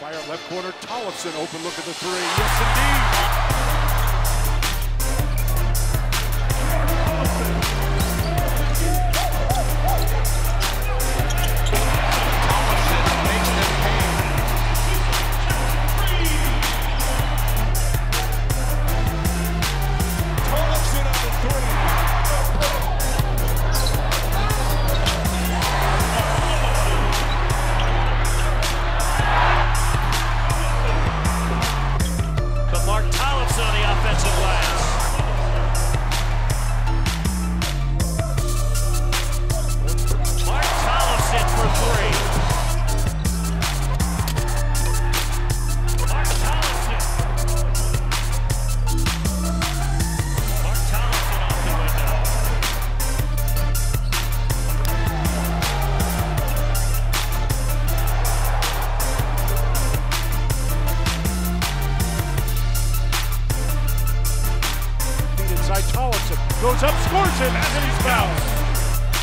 Fire left corner, Tollefsen, open look at the three. Yes, indeed. On the Inside Tollefsen. Goes up, scores him, and then he's fouled.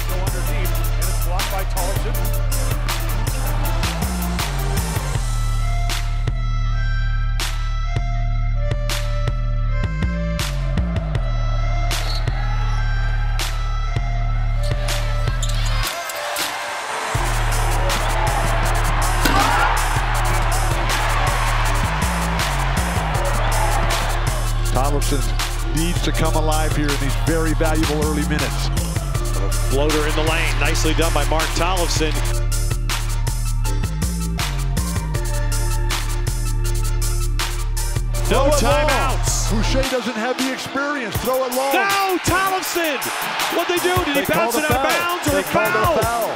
Go underneath, and it's blocked by Tollefsen. Tollefsen needs to come alive here in these very valuable early minutes. Floater in the lane. Nicely done by Mark Tollefsen. No Throw it long. timeouts. Boucher doesn't have the experience. Throw it long. No, Tollefsen. What'd they do? Did he They bounce it out of bounds or They a a foul? foul.